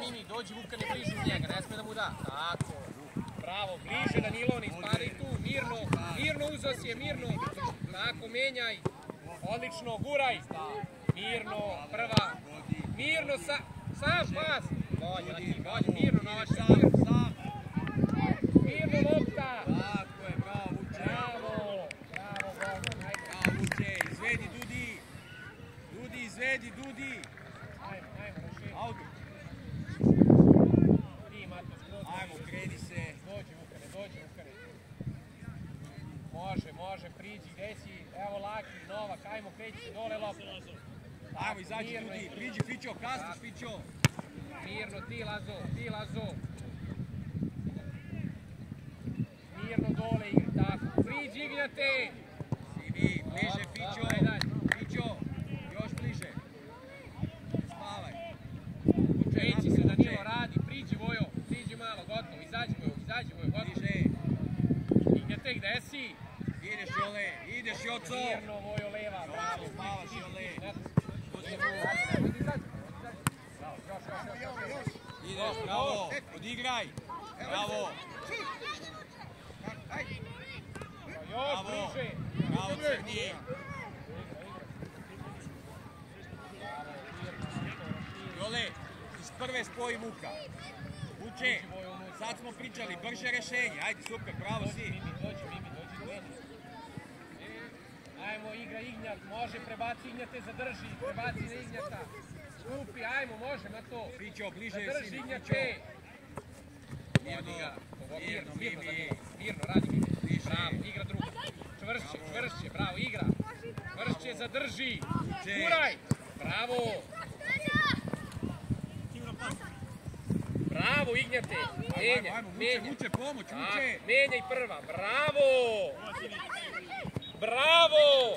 Mimi, dođi Vukane bliže uz njega, ne smije da mu da. Tako, bravo, bliže Danilo, ne ispari tu, mirno, mirno uzeo si je, mirno. Tako, menjaj, odlično, guraj. Mirno, prva, mirno, sa, sam pas. Bolje, bolje, mirno, novače, mirno. Sam lopta. Tako je, bravo Vuče. Bravo, bravo, Goran, ajde. Bravo Vuče, izvedi Dudi. Dudi, izvedi Dudi. Ajmo, ajmo, raširi. Auto. Ti, Mato, skroz. Ajmo, kreni se. Dođi, Vukane, dođi, Vukane. Može, može, priđi, gde si? Evo Laki, Novak, ajmo, kreći se dole lopta. Dudi. igra. Priđi Fićo, kasniš Fićo. Mirno, ti Lazo, ti Lazo. Mirno dole igri, tako. Priđi, igrate. Simi, bliže Fićo. Fićo, još bliže. Spavaj. Kreći se, Danilo, radi, priđi Vojo, priđi malo, gotovo, izađi Vojo, izađi Vojo, gotovo. Bliže. Igrate, gde si? Ideš Jole, ideš Joco. Mirno, Vojo, leva, bravo. spavaš, Jole. Ideš, bravo. Odigraj. Bravo. Još Bravo. bliže. Bravo Crni. Jole, iz prve spoji Vuka. Vuče, sad smo pričali, brže rešenje. Ajde, super, bravo si. Mimi, dođi, Mimi, dođi do mene. Ajmo, igra Ignjat, može, prebaci Ignjate, zadrži, prebaci na Ignjata. Skupi, ajmo, može, na to. Fićo, bliže Zadrži Fićo. Ignjate. Mirno, Vodi ga, ovo, mirno, mirno, mirno, radi. Bravo, igra druga. Čvršće, čvršće, bravo, igra. Čvršće, zadrži. Če. Guraj. Bravo. Bravo, Ignjate. Menja, menja. Vuče, pomoć, Tak, Vuče. menjaj prva, bravo! Bravo!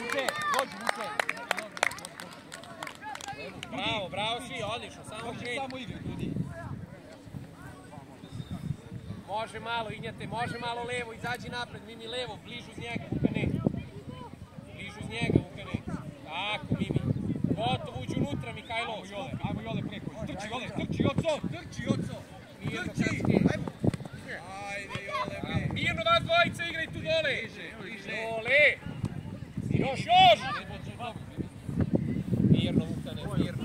Vuče, dođi, Vuče. Bravo, bravo svi, odlično, samo samo igri, ljudi. Može malo, Ignjate, može malo levo, izađi napred, Mimi levo, bližu uz njega, Vukane. Bližu uz njega, Vukane. Tako, Mimi. Gotovo, uđi unutra, Mihajlo. Ajmo Jole, ajmo Jole preko. Trči Jole, trči Joco, trči. Mirno, Trči. Krski. Ajde Jole, bre. Mirno vas dvojica igraj tu dole. Bliže. Dole. Još, još. Mirno, Vukane, mirno.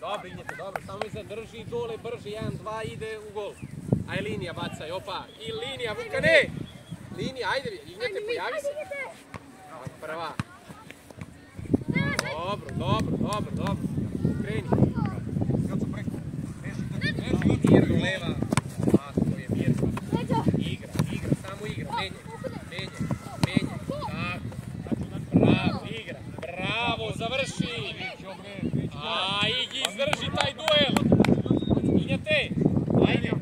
Dobro, Ignjate, dobro, samo mi zadrži dole, brže, 1, 2, ide u gol. Aj, linija bacaj, opa, i linija, Vukane! Linija, ajde, Ignjate, pojavi se. Prva. Dobro, dobro, dobro, dobro. Kreni. Mirno, leva. Završi. A, Igi, izdrži taj duel. Ignjate, ajde.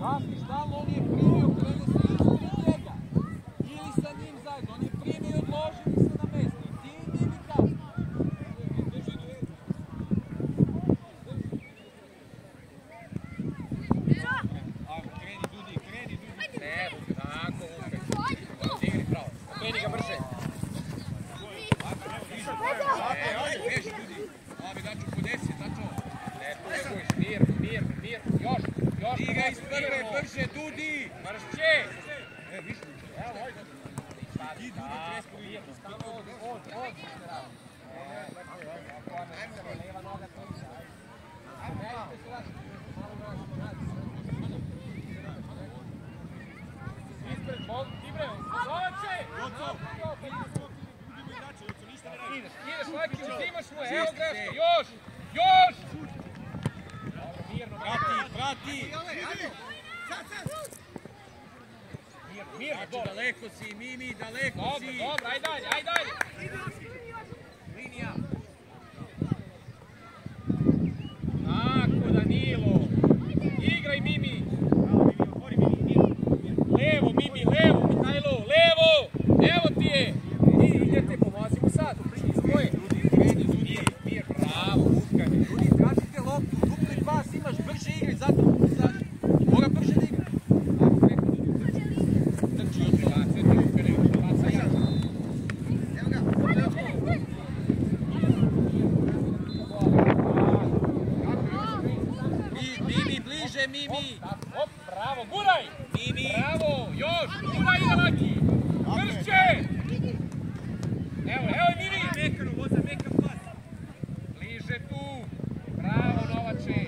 Rápido, está longe. Daleko si, Mimi, daleko Dobro, si. dobro, ajde dalje, ajde dalje. Linija. Tako, Danilo. Igraj, Mimi. Levo, Mimi, levo, Mihajlo, levo. Evo ti je. I idete, pomozi mu sad. Stoje. Kreni Dudi. Mir, bravo, Vukane. Dudi, pratite loptu, dupli pas imaš, brže igraj, zato, zato. Mora brže da igra. Trči od toga, sve ti Vukane, baca ja. Mi, Mimi, bliže, Mimi. Tako, Hop, bravo, guraj. Mimi. Bravo, još, guraj ide Laki. Brže. Evo, evo Mimi. Mekano, voza mekan pas. Bliže tu. Bravo, Novače.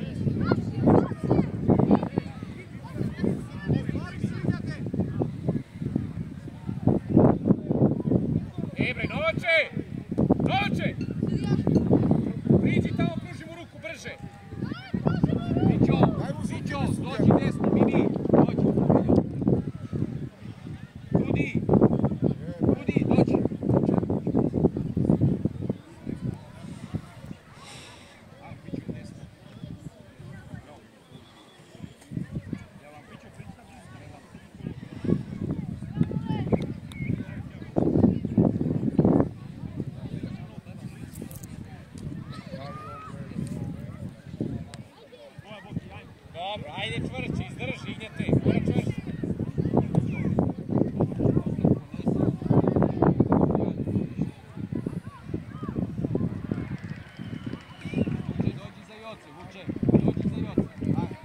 Ebre, Novače! Novače! Priđi tamo, pruži mu ruku brže. Dođi Mimi. Dođi. Dudi. Dudi, dođi. Ajmo, Vićo, desno. Dobro, ajde čvršće, izdrži, idete. Mora čvršće. Vuče, dođi za Joce, Vuče, dođi za Joce. Ajde.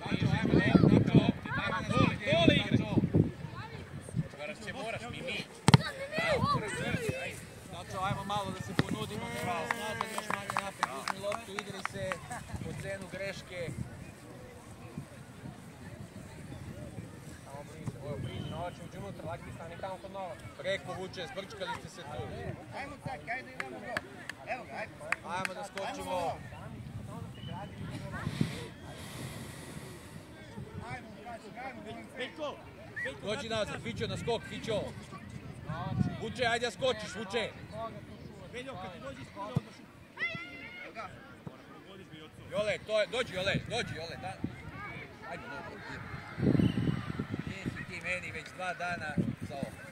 Dačo, ajmo, Dačo, Dačo, Dole, dole igraj. Čvršće moraš, Mimi. Bravo, čvršće, čvršće, ajde. Dačo, ajmo malo da se ponudimo, malo snadno, još manje napred, uzmi loptu, igraj se po cenu greške. Samo bliže, evo bliže, Novače, uđi unutra, Laki stani tamo kod Nova. Preko Vuče, zbrčkali ste se tu. Ajmo tak, ajde idemo go. Evo ga, ajde. Ajmo da skočimo. Ajmo, ajmo, ajmo. Dođi nazad, Fićo na skok, Fićo. Vuče, ajde da skočiš, Vuče. Jole, to je, dođi Jole, dođi Jole. Da. Ajde, dobro. Nisi ti meni već dva dana za ovo.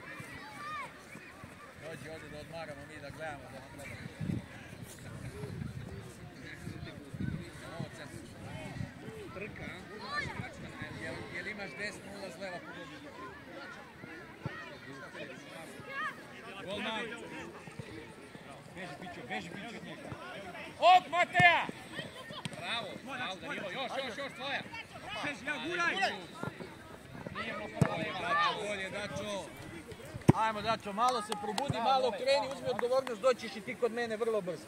Dođi ovdje da odmaramo mi, da gledamo, da nam gledamo. Na. Trka, Jel, jel imaš desnu ulaz, leva pogodu? Golman! Beži, Pićo, beži, Pićo od njega. Op, Mateja! Bravo, bravo, Danilo, još, još, još, tvoja. guraj! Mirno, prva leva, bolje, Dačo. Ajmo, Dačo, malo se probudi, malo kreni, uzmi odgovornost, doćiš i ti kod mene vrlo brzo.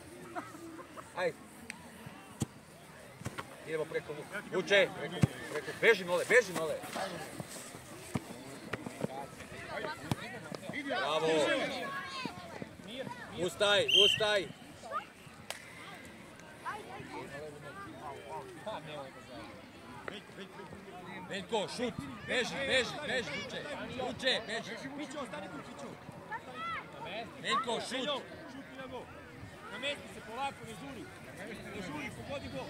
Ajde. Idemo preko Vu- Vuče, preko, preko, beži nole, beži nole. Bravo. Ustaj, ustaj. Veljko, šut, beži, beži, beži, uče, uče, beži. Pićo, ostani tu, Pićo. Veljko, šut. Šut i na gol. Na mesti se polako, ne žuri. Ne žuri, pogodi gol.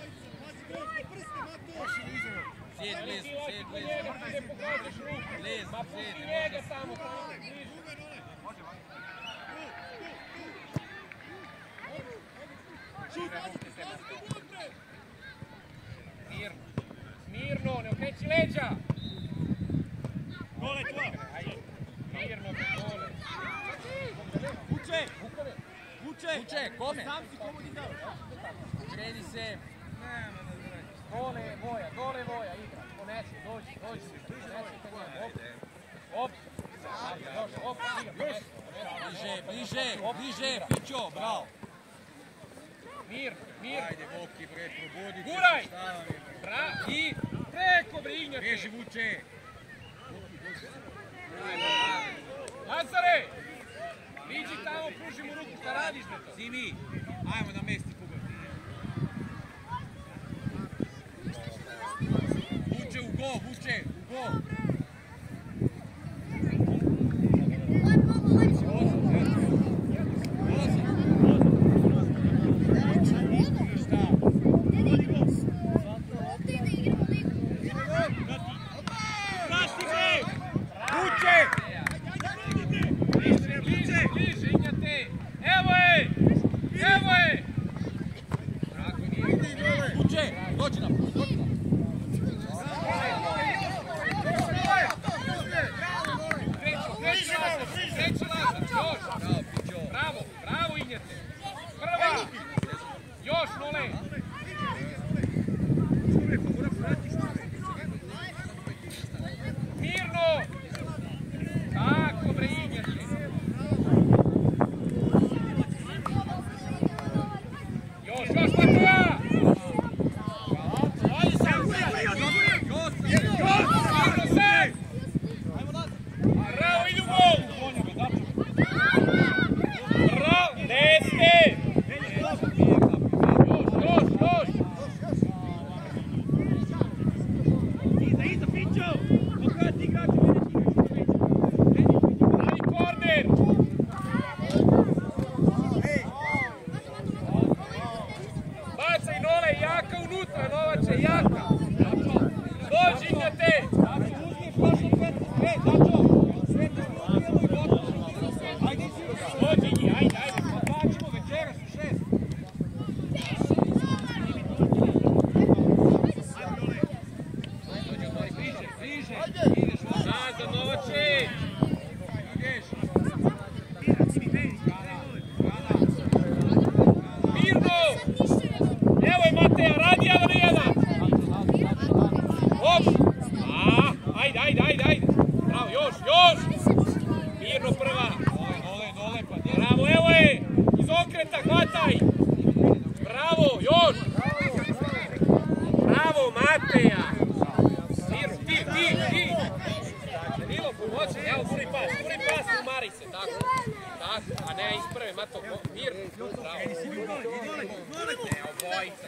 Sjed, lez, sjed, lez. Lez, Ma pusti njega tamo, tamo, bliže. Šut, pazite. okreći leđa. Gole, tvoje. Mirno, gole. Uče, Vuče! Vuče, kome? Sam si komu ti dao. Kreni se. Gole je voja, gole je voja, igra. Poneći, dođi, dođi. Op, op. Op, Bliže, bliže, bliže, Fićo, bravo. Mir, mir. Ajde, Voki, bre, probudi. Guraj! Bra, i... Preko brignjate. Bježi vuče. Lazare! Viđi tamo, pruži mu ruku, šta radiš na to? Zimi, ajmo na mesti kuga. Vuče u go, vuče, u. Adelante.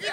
Yeah.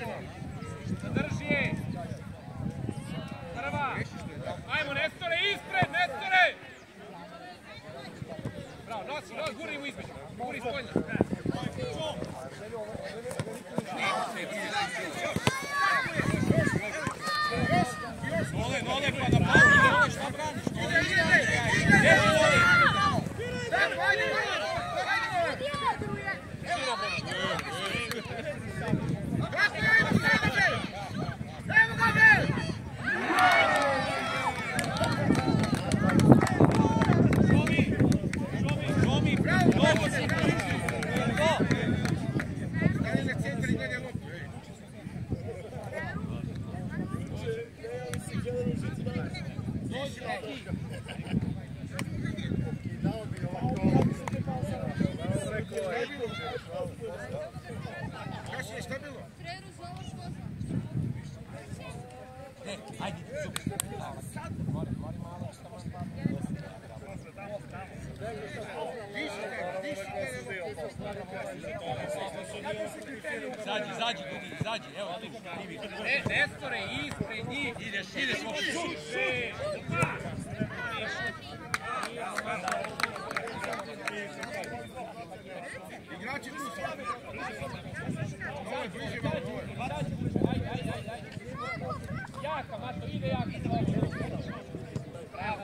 Thank you. Ne, Nestore, ispred njih. Ideš, ideš, šut, Igrači tu su. Ovo je bliže vam Jaka, Mato, ide jaka. Bravo.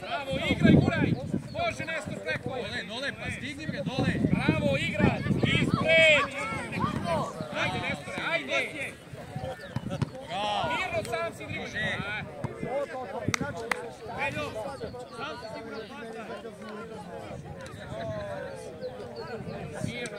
Bravo, igraj, guraj. Može nešto preko. Dole, dole, pa stigni me, dole. Bravo, igra. Ispred. Ajde, Nestore, ajde! Mirno, sam si dribli. Veljo, sam si sigurno pata. Mirno,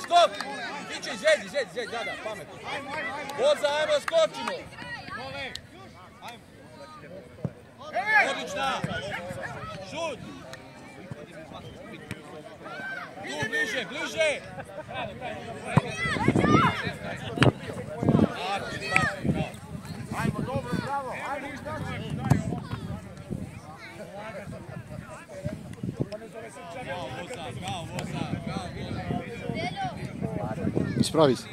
skok! Iće, zedi, zedi, zedi, da, da, pametno. Boza, ajmo, skočimo! Odlična! Šut! Tu, bliže, bliže! Bravo, bravo, bravo! Spróvis.